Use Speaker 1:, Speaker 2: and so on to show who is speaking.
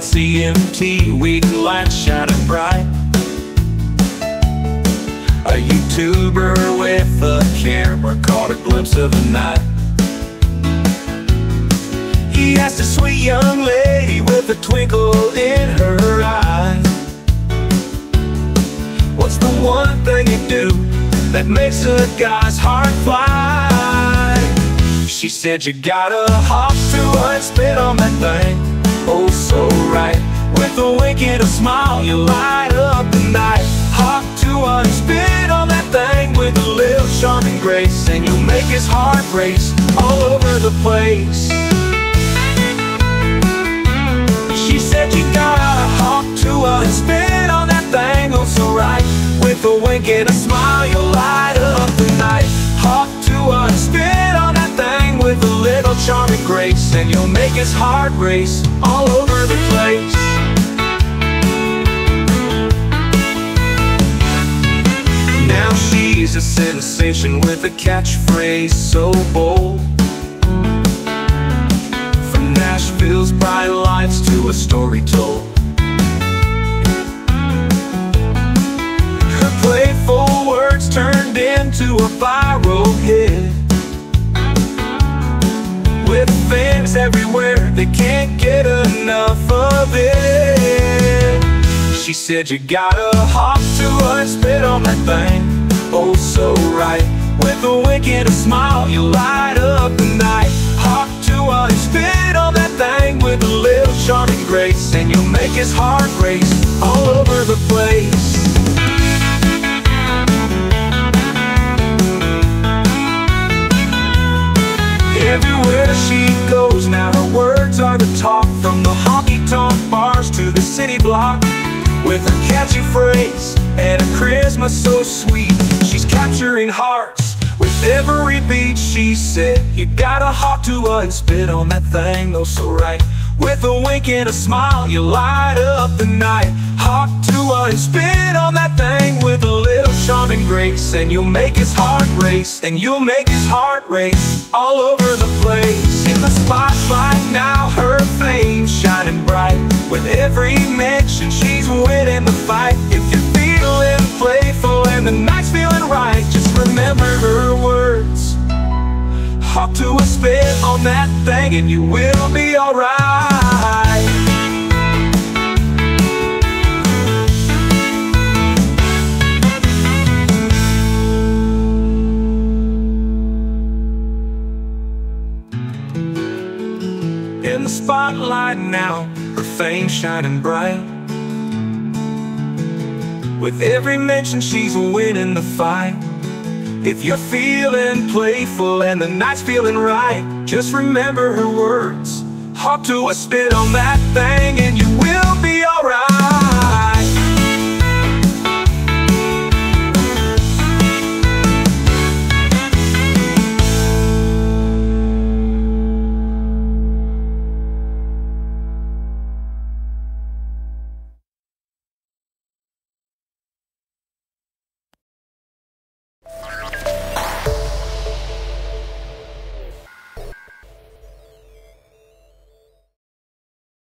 Speaker 1: CMT, weekend lights shining bright. A YouTuber with a camera caught a glimpse of the night. He asked a sweet young lady with a twinkle in her eye. What's the one thing you do that makes a guy's heart fly? She said you gotta hawk tuah and spit on that thing Oh so right. With a wink and a smile you light up the night. Hawk Tuah and spit on that thing With a little charming grace And you'll make his heart race All over the place. She said you gotta hawk tuah and spit on that thing Oh so right. With a wink and a smile Little charming grace And you'll make his heart race All over the place. Now she's a sensation with a catchphrase so bold. From Nashville's bright lights to a story told. Her playful words turned into a viral hit everywhere, they can't get enough of it. She said you gotta hawk tuah and spit on that thing. Oh so right. With a wink and a smile, you light up the night. Hawk Tuah and spit on that thing With a little charming grace. And you'll make his heart race Everywhere she goes. Now her words are the talk From the honky-tonk bars to the city block. With her catchy phrase and a charisma so sweet She's capturing hearts with every beat she said. You gotta hawk tuah her and spit on that thing though so right. With a wink and a smile you light up the night. Hawk Tuah and spit on that thing charming grace And you'll make his heart race And you'll make his heart race All over the place. In the spotlight now her fame shining bright With every mention she's winning the fight. If you're feeling playful and the night's feeling right Just remember her words. Hawk Tuah a spit on that thing and you will be alright spotlight now, her fame shining bright. With every mention she's winning the fight. If you're feeling playful and the night's feeling right Just remember her words. Hawk Tuah a spit on that thing and you